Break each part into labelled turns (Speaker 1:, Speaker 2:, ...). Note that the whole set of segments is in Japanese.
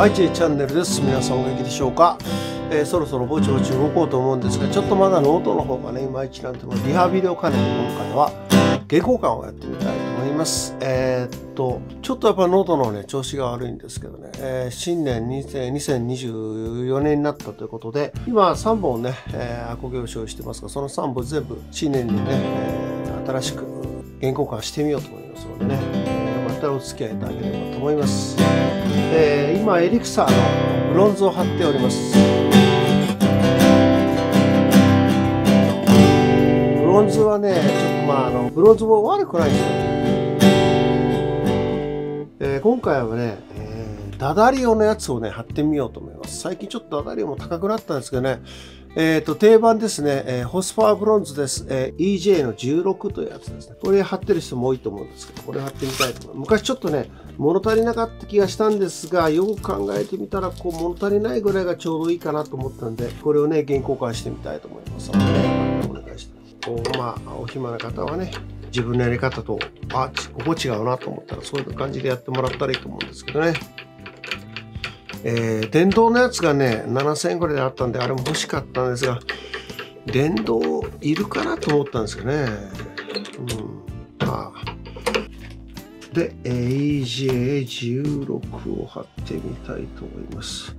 Speaker 1: 愛知チャンネルです。皆さんお元気でしょうか、えー、そろそろぼちぼち動こうと思うんですがちょっとまだノートの方がねいまいちなんでもリハビリを兼ねて今回は弦交換をやってみたいと思います。えー、っとちょっとやっぱノートのね調子が悪いんですけどね、えー、新年2024年になったということで今3本ね、えー、アコギを使用してますがその3本全部新年にね、えー、新しく弦交換してみようと思いますのでね。たお付き合いいただければと思います、えー、今エリクサーのブロンズを張っております。ブロンズはねちょっとまああのブロンズも悪くないですよ、えー、今回はね、えー、ダダリオのやつをね張ってみようと思います。最近ちょっとダダリオも高くなったんですけどねえっ、ー、と、定番ですね、えー、フォスファーブロンズです。えー、EJ の16というやつですね。これ張ってる人も多いと思うんですけど、これ張ってみたいと思います。昔ちょっとね、物足りなかった気がしたんですが、よく考えてみたら、こう、物足りないぐらいがちょうどいいかなと思ったんで、これをね、原稿化してみたいと思います、ね、お願いして。こう、まあ、お暇な方はね、自分のやり方と、あ、ここ違うなと思ったら、そういう感じでやってもらったらいいと思うんですけどね。えー、電動のやつがね、7000円ぐらいであったんで、あれも欲しかったんですが、電動いるかなと思ったんですけどね。うん。まあ。で、AJ16 を貼ってみたいと思います。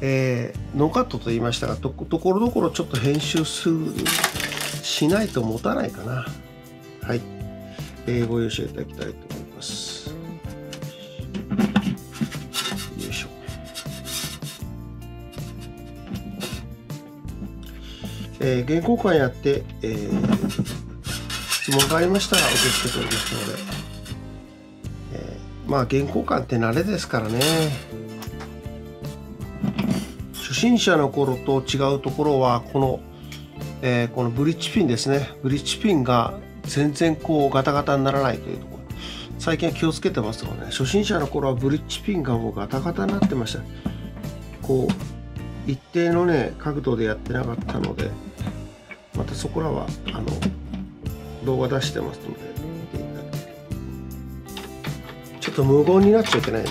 Speaker 1: えー、ノーカットと言いましたが、とところどころちょっと編集する、しないと持たないかな。はい。えー、ご容赦いただきたいと思います。えー、原稿館やって、えー、質問がありましたら受け付けておりますので、えー、まあ原稿館って慣れですからね。初心者の頃と違うところはこの、えー、このブリッジピンですね。ブリッジピンが全然こうガタガタにならないというところ。最近は気をつけてますので、ね、初心者の頃はブリッジピンがもうガタガタになってました。こう一定のね角度でやってなかったので。またそこらはあの動画出してますので見ていただけちょっと無言になっちゃいけないな。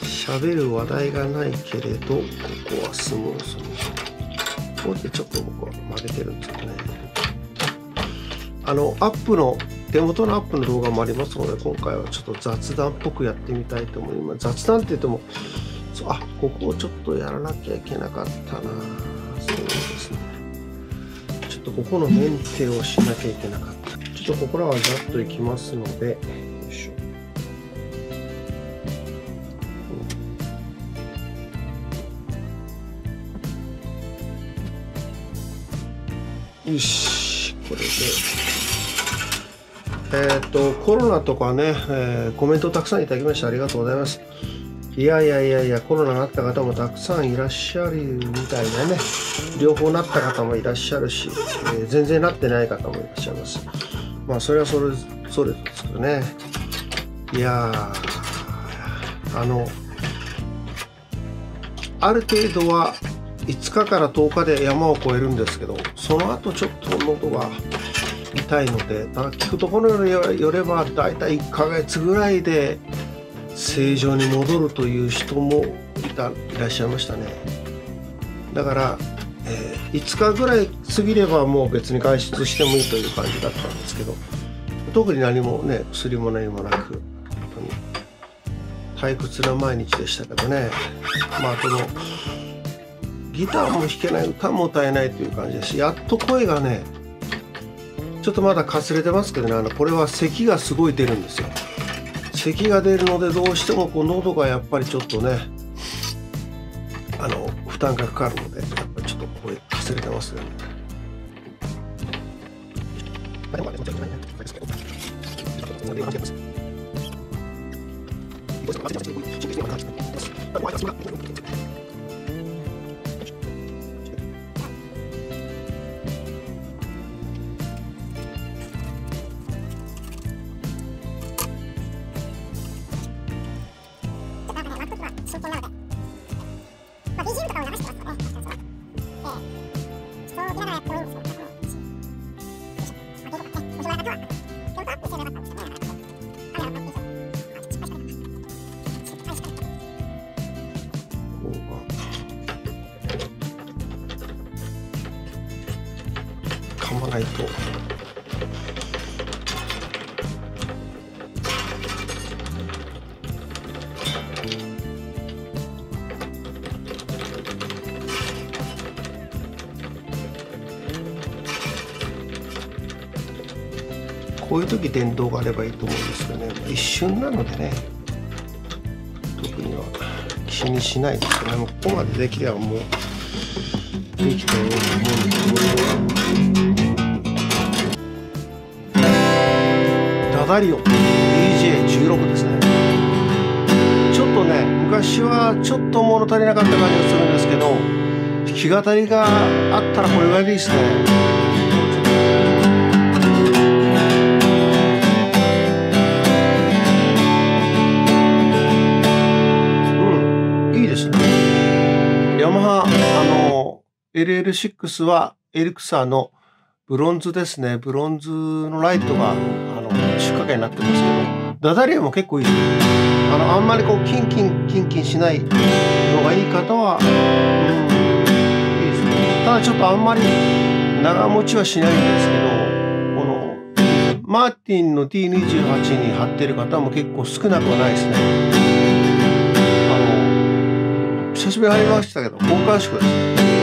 Speaker 1: 喋る話題がないけれどここはスムーズに。こうやってちょっと僕は曲げてるんですけどね。あのアップの手元のアップの動画もありますので今回はちょっと雑談っぽくやってみたいと思います。雑談って言ってもあここをちょっとやらなきゃいけなかったな。そうですね。とここのメンテをしなきゃいけなかった。ちょっとここらはざっといきますので。よいし。ょよしこれで。えっ、とコロナとかね、えー、コメントたくさんいただきましてありがとうございます。いやいやいやいや、コロナになった方もたくさんいらっしゃるみたいでね、両方なった方もいらっしゃるし、えー、全然なってない方もいらっしゃいます。まあ、それはそれぞれですけどね。いや、あの、ある程度は5日から10日で山を越えるんですけど、その後ちょっと喉が痛いので、聞くところによれば、だいたい1ヶ月ぐらいで、正常に戻るという人もいたいらっしゃいましたね。だから、えー、5日ぐらい過ぎればもう別に外出してもいいという感じだったんですけど特に何もね薬も何もなく本当に。退屈な毎日でしたけどね。まあこのギターも弾けない歌も歌えないという感じですしやっと声がねちょっとまだかすれてますけどねあのこれは咳がすごい出るんですよ。咳が出るのでどうしてもこう喉がやっぱりちょっとねあの負担がかかるのでやっぱりちょっとこれかすれてますよね。はい真
Speaker 2: 剣なので。まあ、BGM とかを流してますので、ね、ながらやってもいいんですけど、
Speaker 1: か。まないと。こういう時電動があればいいと思うんですけどね、ま、一瞬なのでね。特には。気にしないですけどねここまでできればもうできたように思うんですけどダダリオ DJ16 ですね。ちょっとね昔はちょっと物足りなかった感じがするんですけど弾き語りがあったらこれぐらいでいいですね。LL6 はエリクサーのブロンズですね。ブロンズのライトが、あの、仕掛けになってますけど、ダダリアも結構いいですあの、あんまりこう、キンキン、キンキンしないのがいい方は、うん、いいですね。ただちょっとあんまり長持ちはしないんですけど、この、マーティンの D28 に貼ってる方も結構少なくはないですね。久しぶりに入りましたけど、交換宿です。耳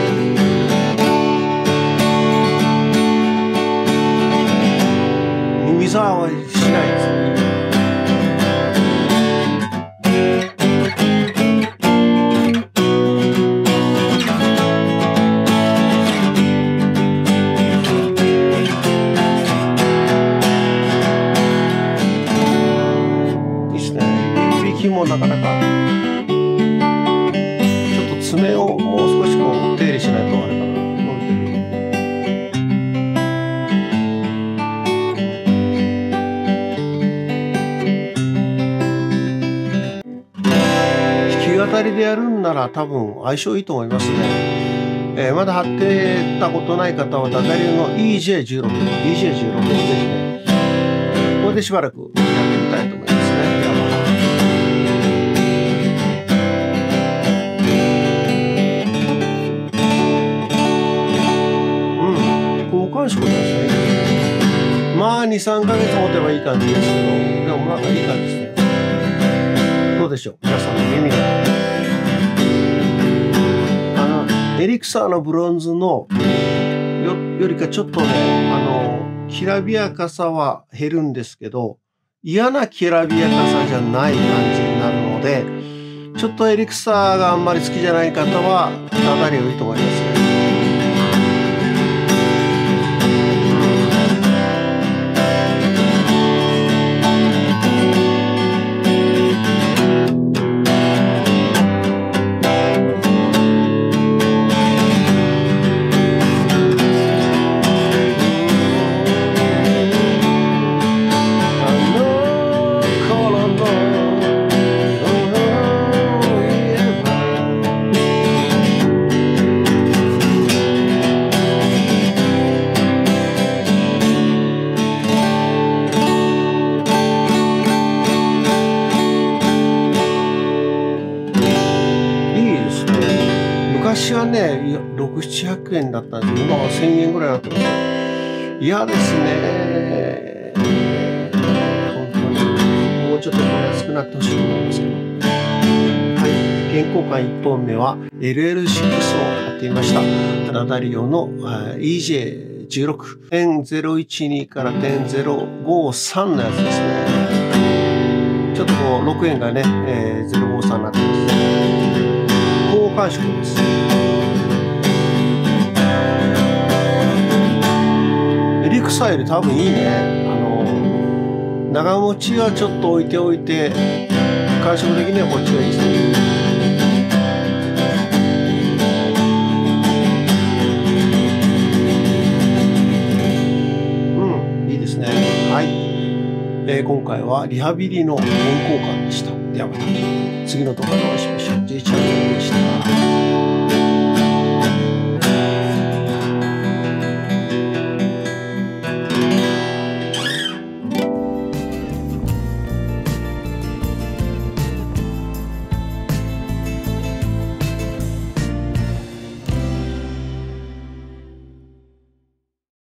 Speaker 1: 障はしないですね。いいですね。いびきもなかなかでやるんなら多分相性いいと思いますね、えー、まだ貼ってたことない方はダダリの EJ16 EJ16 をぜひね。これでしばらくやってみたいと思いますしくなん。ですね。まあ、2、3ヶ月持てばいい感じですけど、でもなんかいい感じですね。どうでしょう？皆さんの耳が。エリクサーのブロンズのよりかちょっとね、あの、きらびやかさは減るんですけど、嫌なきらびやかさじゃない感じになるので、ちょっとエリクサーがあんまり好きじゃない方は、ダダリをいいと思います。ね、6、700円だったんですけど、今は1000円ぐらいになってます嫌ですね。本当に。もうちょっと安くなってほしいと思いますけど。はい。原稿館1本目は LL6 を貼ってみました。ナダリオの EJ16。1012から1053のやつですね。ちょっとこう、6円がね、えー、053になってます。感触です。クサより多分いいね。あの、長持ちはちょっと置いておいて、感触的にはこっちがいいですね。えー、今回はリハビリの健康感でした。ではまた次の動画でお会いしましょう。J チャンネルでした。